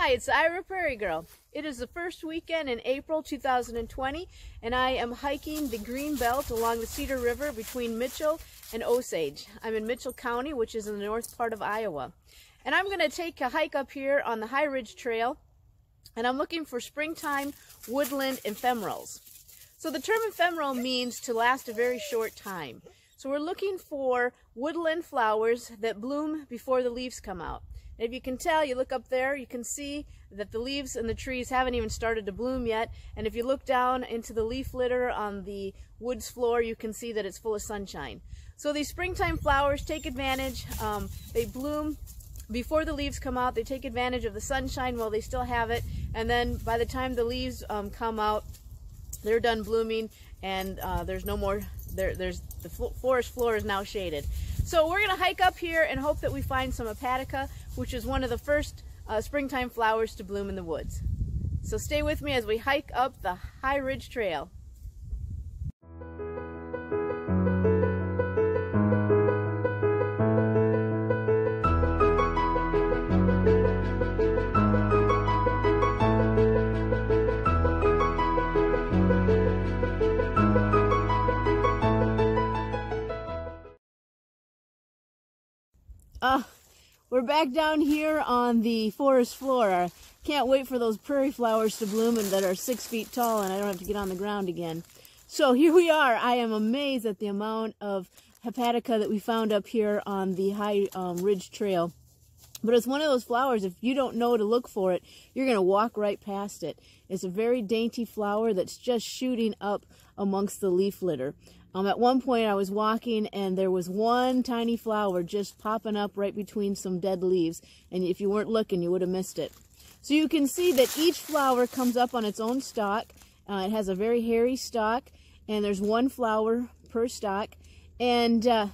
Hi, it's Iowa Prairie Girl. It is the first weekend in April 2020, and I am hiking the green belt along the Cedar River between Mitchell and Osage. I'm in Mitchell County, which is in the north part of Iowa. And I'm going to take a hike up here on the High Ridge Trail, and I'm looking for springtime woodland ephemerals. So the term ephemeral means to last a very short time. So we're looking for woodland flowers that bloom before the leaves come out. And if you can tell, you look up there, you can see that the leaves and the trees haven't even started to bloom yet. And if you look down into the leaf litter on the woods floor, you can see that it's full of sunshine. So these springtime flowers take advantage. Um, they bloom before the leaves come out. They take advantage of the sunshine while they still have it. And then by the time the leaves um, come out, they're done blooming and uh, there's no more, there, there's the forest floor is now shaded. So we're going to hike up here and hope that we find some hepatica, which is one of the first uh, springtime flowers to bloom in the woods. So stay with me as we hike up the High Ridge Trail. Uh, we're back down here on the forest floor. I can't wait for those prairie flowers to bloom and that are six feet tall and I don't have to get on the ground again. So here we are. I am amazed at the amount of hepatica that we found up here on the High um, Ridge Trail. But it's one of those flowers, if you don't know to look for it, you're going to walk right past it. It's a very dainty flower that's just shooting up amongst the leaf litter. Um, at one point I was walking and there was one tiny flower just popping up right between some dead leaves. And if you weren't looking, you would have missed it. So you can see that each flower comes up on its own stalk. Uh, it has a very hairy stalk and there's one flower per stalk. And uh,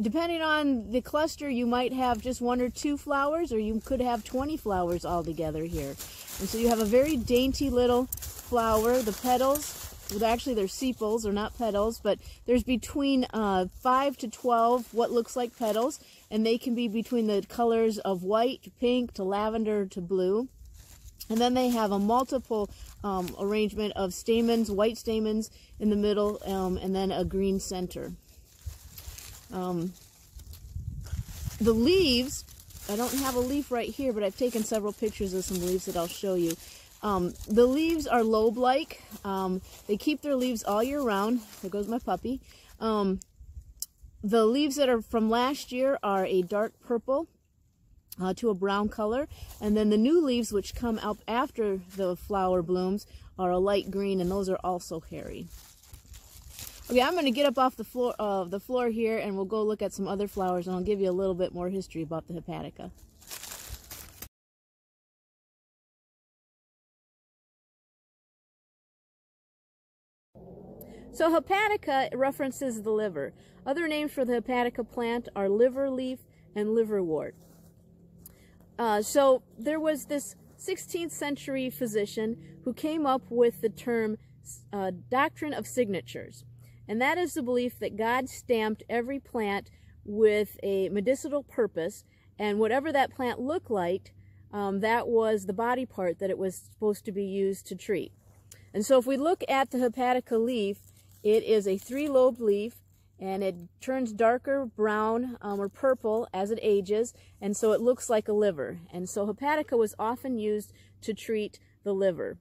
depending on the cluster, you might have just one or two flowers or you could have 20 flowers all together here. And so you have a very dainty little flower. The petals well, actually they're sepals they're not petals, but there's between uh, 5 to 12 what looks like petals, and they can be between the colors of white, to pink, to lavender, to blue. And then they have a multiple um, arrangement of stamens, white stamens in the middle, um, and then a green center. Um, the leaves, I don't have a leaf right here, but I've taken several pictures of some leaves that I'll show you. Um, the leaves are lobe-like. Um, they keep their leaves all year round. There goes my puppy. Um, the leaves that are from last year are a dark purple uh, to a brown color. And then the new leaves, which come up after the flower blooms, are a light green, and those are also hairy. Okay, I'm going to get up off the floor, uh, the floor here, and we'll go look at some other flowers, and I'll give you a little bit more history about the hepatica. So hepatica references the liver. Other names for the hepatica plant are liver leaf and liverwort. Uh, so there was this 16th century physician who came up with the term uh, doctrine of signatures. And that is the belief that God stamped every plant with a medicinal purpose, and whatever that plant looked like, um, that was the body part that it was supposed to be used to treat. And so if we look at the hepatica leaf, it is a three-lobed leaf and it turns darker brown um, or purple as it ages and so it looks like a liver. And so hepatica was often used to treat the liver.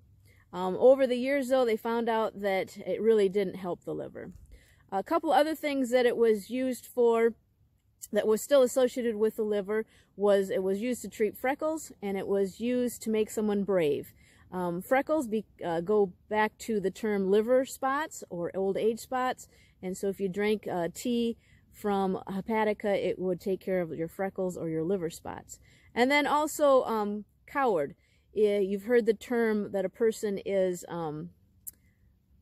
Um, over the years though they found out that it really didn't help the liver. A couple other things that it was used for that was still associated with the liver was it was used to treat freckles and it was used to make someone brave. Um, freckles be, uh, go back to the term liver spots or old age spots. And so if you drank uh, tea from hepatica, it would take care of your freckles or your liver spots. And then also um, coward. You've heard the term that a person is um,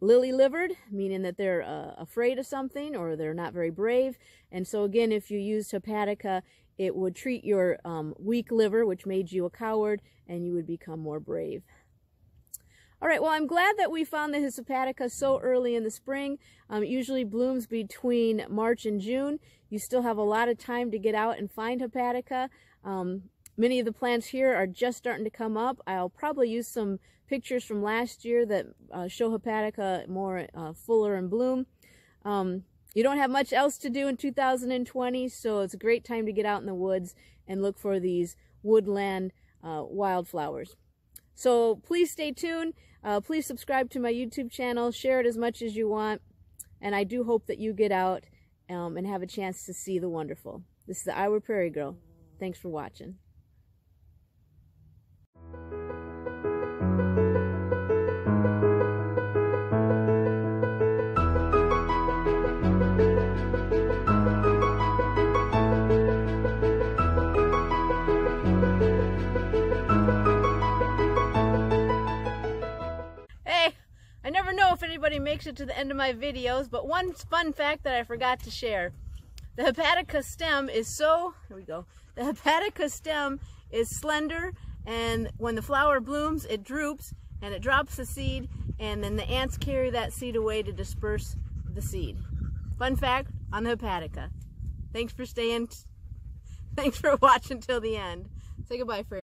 lily-livered, meaning that they're uh, afraid of something or they're not very brave. And so again, if you used hepatica, it would treat your um, weak liver, which made you a coward, and you would become more brave. All right, well, I'm glad that we found the Hepatica so early in the spring. Um, it usually blooms between March and June. You still have a lot of time to get out and find Hepatica. Um, many of the plants here are just starting to come up. I'll probably use some pictures from last year that uh, show Hepatica more uh, fuller in bloom. Um, you don't have much else to do in 2020, so it's a great time to get out in the woods and look for these woodland uh, wildflowers. So please stay tuned. Uh, please subscribe to my YouTube channel. Share it as much as you want. And I do hope that you get out um, and have a chance to see the wonderful. This is the Iowa Prairie Girl. Thanks for watching. Makes it to the end of my videos, but one fun fact that I forgot to share. The hepatica stem is so, here we go, the hepatica stem is slender and when the flower blooms it droops and it drops the seed and then the ants carry that seed away to disperse the seed. Fun fact on the hepatica. Thanks for staying, thanks for watching till the end. Say goodbye, Fred.